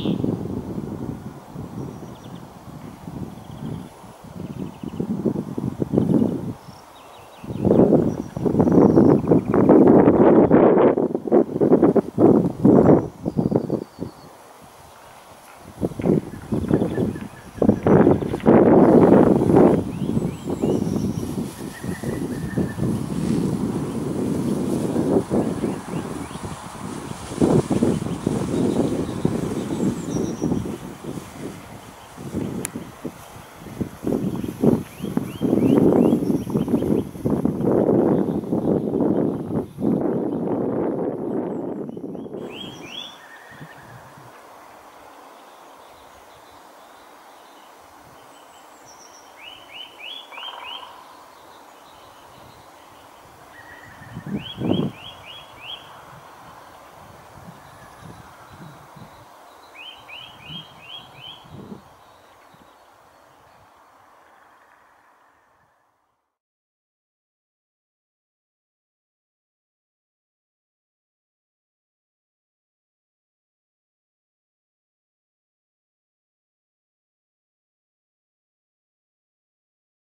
Yeah.